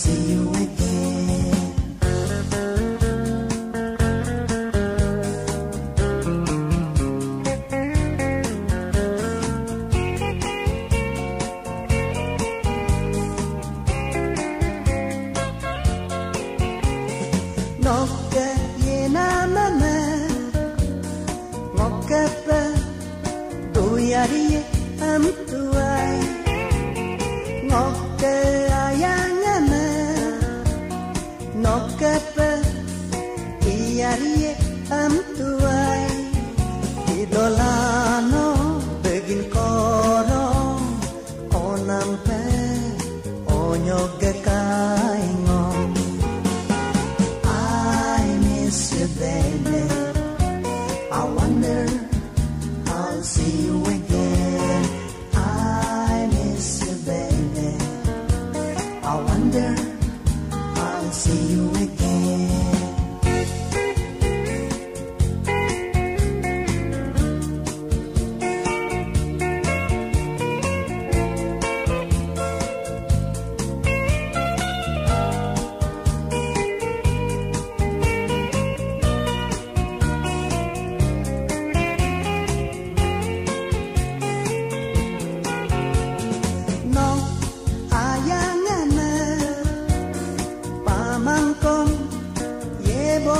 see you again. Yena mama,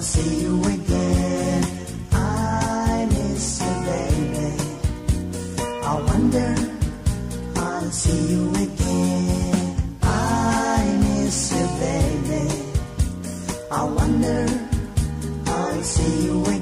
I'll see you again. I miss you, baby. I wonder, I'll see you again. I miss you, baby. I wonder, I'll see you again.